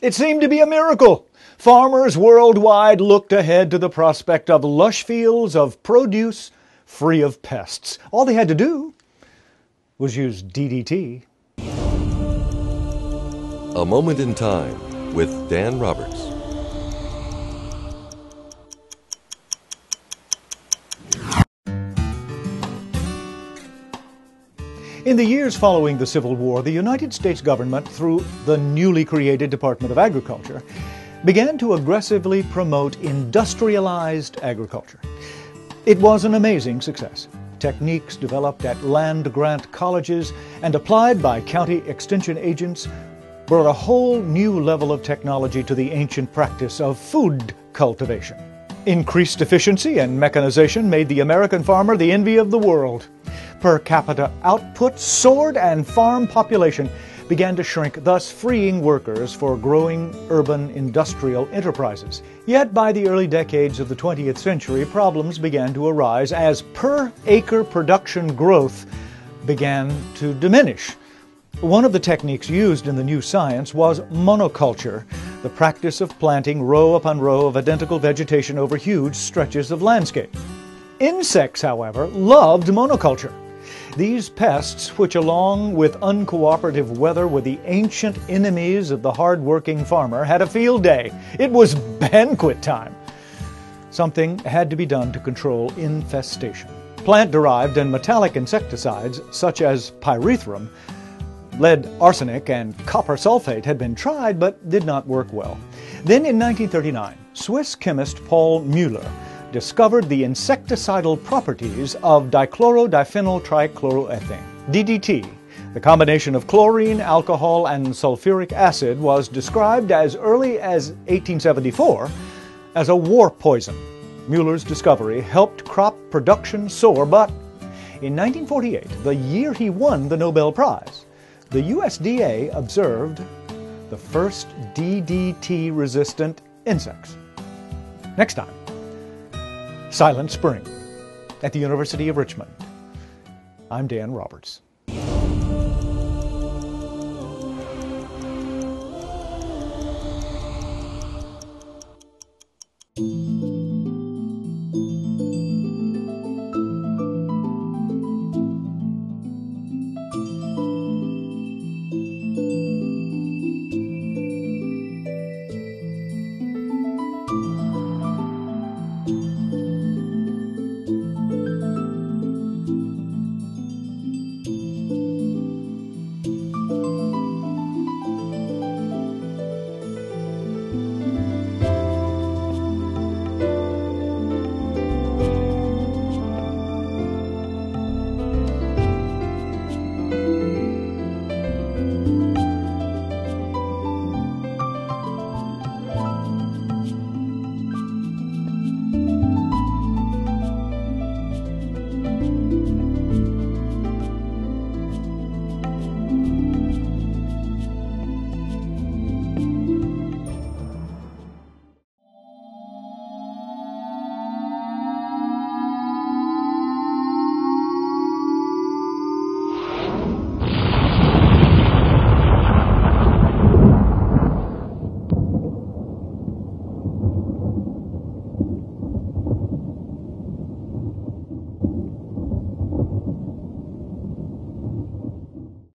It seemed to be a miracle. Farmers worldwide looked ahead to the prospect of lush fields of produce free of pests. All they had to do was use DDT. A Moment in Time with Dan Roberts. In the years following the Civil War, the United States government, through the newly created Department of Agriculture, began to aggressively promote industrialized agriculture. It was an amazing success. Techniques developed at land grant colleges and applied by county extension agents brought a whole new level of technology to the ancient practice of food cultivation. Increased efficiency and mechanization made the American farmer the envy of the world per capita output soared and farm population began to shrink, thus freeing workers for growing urban industrial enterprises. Yet by the early decades of the 20th century, problems began to arise as per acre production growth began to diminish. One of the techniques used in the new science was monoculture, the practice of planting row upon row of identical vegetation over huge stretches of landscape. Insects, however, loved monoculture. These pests, which along with uncooperative weather were the ancient enemies of the hard-working farmer, had a field day. It was banquet time. Something had to be done to control infestation. Plant-derived and metallic insecticides, such as pyrethrum, lead arsenic, and copper sulfate had been tried but did not work well. Then in 1939, Swiss chemist Paul Mueller discovered the insecticidal properties of dichlorodiphenyl trichloroethane, DDT. The combination of chlorine, alcohol, and sulfuric acid was described as early as 1874 as a war poison. Mueller's discovery helped crop production soar, but in 1948, the year he won the Nobel Prize, the USDA observed the first DDT resistant insects. Next time Silent Spring at the University of Richmond. I'm Dan Roberts.